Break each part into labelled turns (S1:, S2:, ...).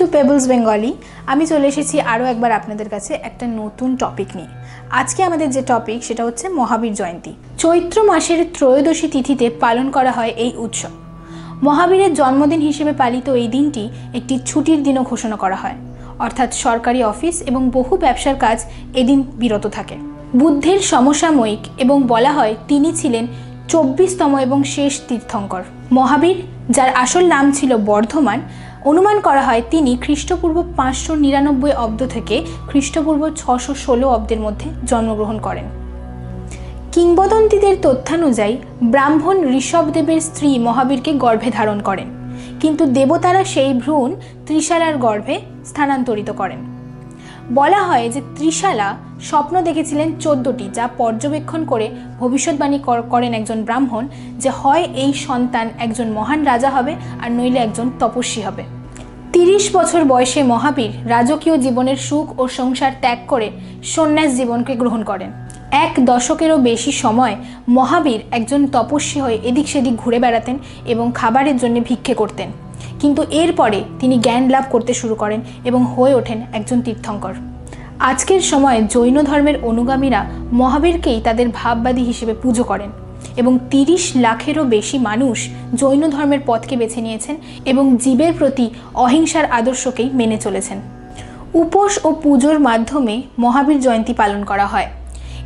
S1: Two pebbles Bengali আমি চলে এসেছি আরও একবার আপনাদের কাছে একটা নতুন টপিক নিয়ে। আজকে আমাদের যে টপিক সেটা হচ্ছে মহাবীর জয়ন্তী। চৈত্র মাসের ত্রয়োদশী তিথিতে পালন করা হয় এই উৎসব। মহাবীরের জন্মদিন হিসেবে পালিত এই দিনটি একটি ছুটির দিনও ঘোষণা করা হয়। অর্থাৎ সরকারি অফিস এবং বহু ব্যবসার কাজ এদিন বিরত থাকে। বুদ্ধের সমসাময়িক এবং বলা হয় তিনি ছিলেন চব্বিশতম এবং শেষ তীর্থঙ্কর। মহাবীর, যার আসল নাম ছিল বর্ধমান অনুমান করা হয় তিনি খ্রিস্টপূর্ব পাঁচশো নিরানব্বই অব্দ থেকে খ্রিস্টপূর্ব ছশো ষোলো অব্দের মধ্যে জন্মগ্রহণ করেন। কিংবদন্তীদের তথ্যানুযায়ী, ব্রাহ্মণ ঋষভদেবের স্ত্রী মহাবীরকে গর্ভে ধারণ করেন, কিন্তু দেবতারা সেই ভ্রূণ ত্রিশালার গর্ভে স্থানান্তরিত করেন। বলা হয় যে ত্রিশালা স্বপ্ন দেখেছিলেন চোদ্দটি, যা পর্যবেক্ষণ করে ভবিষ্যৎবাণী করেন একজন ব্রাহ্মণ যে হয় এই সন্তান একজন মহান রাজা হবে আর নইলে একজন তপস্বী হবে। তিরিশ বছর বয়সে মহাবীর রাজকীয় জীবনের সুখ ও সংসার ত্যাগ করে সন্ন্যাস জীবনকে গ্রহণ করেন। এক দশকেরও বেশি সময় মহাবীর একজন তপস্বী হয়ে এদিক সেদিক ঘুরে বেড়াতেন এবং খাবারের জন্য ভিক্ষে করতেন। কিন্তু এরপরে তিনি জ্ঞান লাভ করতে শুরু করেন এবং হয়ে ওঠেন একজন তীর্থঙ্কর। আজকের সময় জৈন ধর্মের অনুগামীরা মহাবীরকেই তাদের ভাববাদী হিসেবে পুজো করেন এবং তিরিশ লাখেরও বেশি মানুষ জৈন ধর্মের পথকে বেছে নিয়েছেন এবং জীবের প্রতি অহিংসার আদর্শকেই মেনে চলেছেন। উপোস ও পুজোর মাধ্যমে মহাবীর জয়ন্তী পালন করা হয়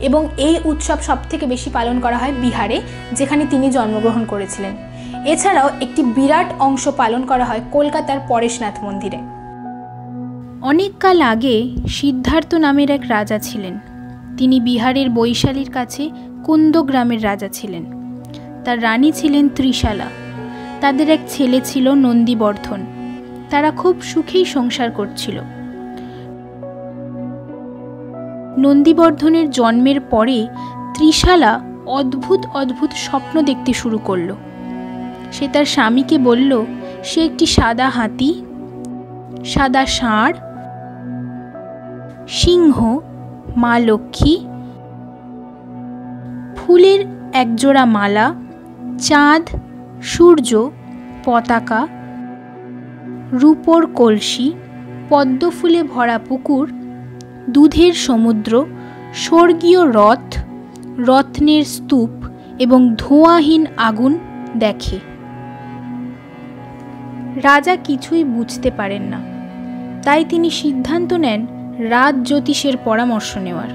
S1: এবং এই উৎসব সবথেকে বেশি পালন করা হয় বিহারে, যেখানে তিনি জন্মগ্রহণ করেছিলেন। এছাড়াও একটি বিরাট অংশ পালন করা হয় কলকাতার পরেশনাথ মন্দিরে।
S2: অনেক কাল আগে সিদ্ধার্থ নামের এক রাজা ছিলেন। তিনি বিহারের বৈশালীর কাছে কুন্দ গ্রামের রাজা ছিলেন। তার রানী ছিলেন ত্রিশালা। তাদের এক ছেলে ছিল নন্দীবর্ধন। তারা খুব সুখেই সংসার করছিল। নন্দীবর্ধনের জন্মের পরে ত্রিশালা অদ্ভুত অদ্ভুত স্বপ্ন দেখতে শুরু করল। সে তার স্বামীকে বলল, সে একটি সাদা হাতি, সাদা ষাঁড় সিংহ, মা লক্ষ্মী, ফুলের একজোড়া মালা, চাঁদ, সূর্য, পতাকা, রূপর কলসি পদ্ম ফুলে ভরা পুকুর, দুধের সমুদ্র, স্বর্গীয় রথ, রত্নের স্তূপ এবং ধোঁয়াহীন আগুন দেখে। রাজা কিছুই বুঝতে পারেন না। তাই তিনি সিদ্ধান্ত নেন রাত জ্যোতিষের পরামর্শ নেওয়ার।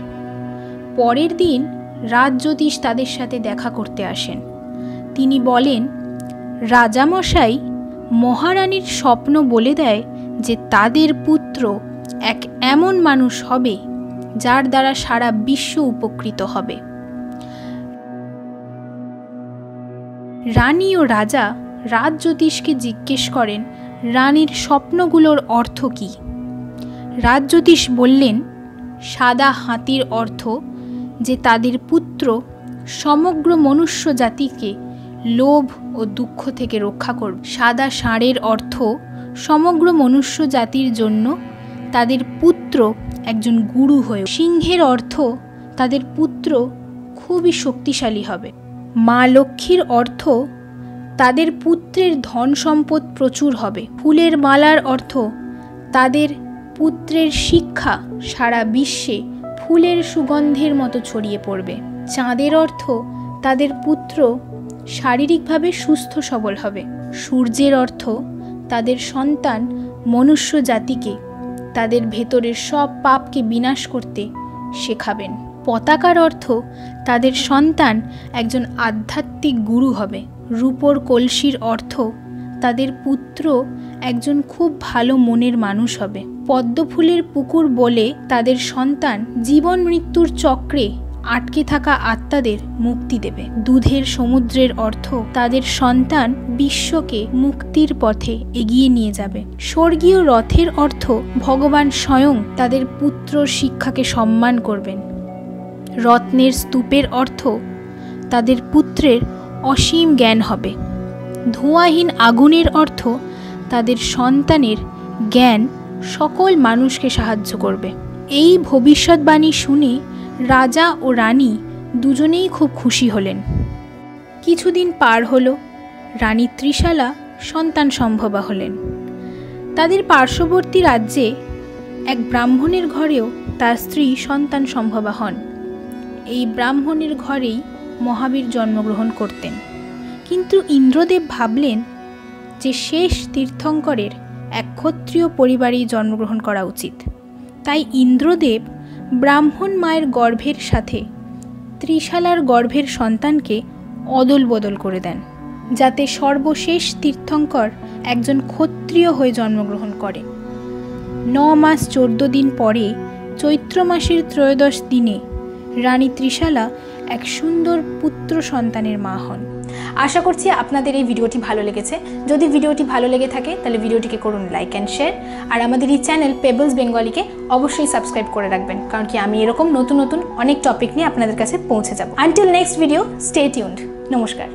S2: পরের দিন রাত জ্যোতিষ তাদের সাথে দেখা করতে আসেন। তিনি বলেন, রাজামশাই মহারানীর স্বপ্ন বলে দেয় যে তাদের পুত্র এক এমন মানুষ হবে যার দ্বারা সারা বিশ্ব উপকৃত হবে। রানী ও রাজা রাত জ্যোতিষকে জিজ্ঞেস করেন, রানীর স্বপ্নগুলোর অর্থ কী? রাত জ্যোতিষ বললেন, সাদা হাতির অর্থ যে তাদের পুত্র সমগ্র মনুষ্য জাতিকে লোভ ও দুঃখ থেকে রক্ষা করবে। সাদা ষাঁড়ের অর্থ সমগ্র মনুষ্য জাতির জন্য তাদের পুত্র একজন গুরু হয়ে সিংহের অর্থ তাদের পুত্র খুবই শক্তিশালী হবে। মা লক্ষ্মীর অর্থ তাদের পুত্রের ধন সম্পদ প্রচুর হবে। ফুলের মালার অর্থ তাদের পুত্রের শিক্ষা সারা বিশ্বে ফুলের সুগন্ধের মতো ছড়িয়ে পড়বে। চাঁদের অর্থ তাদের পুত্র শারীরিকভাবে সুস্থ সবল হবে। সূর্যের অর্থ তাদের সন্তান মনুষ্য জাতিকে তাদের ভেতরের সব পাপকে বিনাশ করতে শেখাবেন। পতাকার অর্থ তাদের সন্তান একজন আধ্যাত্মিক গুরু হবে। রূপর কলসির অর্থ তাদের পুত্র একজন খুব ভালো মনের মানুষ হবে। পদ্মফুলের পুকুর বলে তাদের সন্তান জীবন মৃত্যুর চক্রে আটকে থাকা আত্মাদের মুক্তি দেবে। দুধের সমুদ্রের অর্থ তাদের সন্তান বিশ্বকে মুক্তির পথে এগিয়ে নিয়ে যাবে। স্বর্গীয় রথের অর্থ ভগবান স্বয়ং তাদের পুত্র শিক্ষাকে সম্মান করবেন। রত্নের স্তূপের অর্থ তাদের পুত্রের অসীম জ্ঞান হবে। ধোঁয়াহীন আগুনের অর্থ তাদের সন্তানের জ্ঞান সকল মানুষকে সাহায্য করবে। এই ভবিষ্যৎবাণী শুনে রাজা ও রানী দুজনেই খুব খুশি হলেন। কিছুদিন পার হলো, রানী ত্রিশালা সন্তান সম্ভবা হলেন। তাদের পার্শ্ববর্তী রাজ্যে এক ব্রাহ্মণের ঘরেও তার স্ত্রী সন্তান সম্ভবা হন। এই ব্রাহ্মণের ঘরেই মহাবীর জন্মগ্রহণ করতেন। কিন্তু ইন্দ্রদেব ভাবলেন যে শেষ তীর্থঙ্করের এক ক্ষত্রিয় পরিবারেই জন্মগ্রহণ করা উচিত। তাই ইন্দ্রদেব ব্রাহ্মণ মায়ের গর্ভের সাথে ত্রিশালার গর্ভের সন্তানকে অদল বদল করে দেন, যাতে সর্বশেষ তীর্থঙ্কর একজন ক্ষত্রিয় হয়ে জন্মগ্রহণ করে। ন মাস চোদ্দ দিন পরে চৈত্র মাসের ত্রয়োদশ দিনে রানী ত্রিশালা এক সুন্দর পুত্র সন্তানের মা হন।
S1: আশা করছি আপনাদের এই ভিডিওটি ভালো লেগেছে। যদি ভিডিওটি ভালো লেগে থাকে, তাহলে ভিডিওটিকে করুন লাইক অ্যান্ড শেয়ার আর আমাদের এই চ্যানেল পেবলস বেঙ্গলিকে অবশ্যই সাবস্ক্রাইব করে রাখবেন, কারণ কি আমি এরকম নতুন নতুন অনেক টপিক নিয়ে আপনাদের কাছে পৌঁছে যাব। Until next video stay tuned নমস্কার।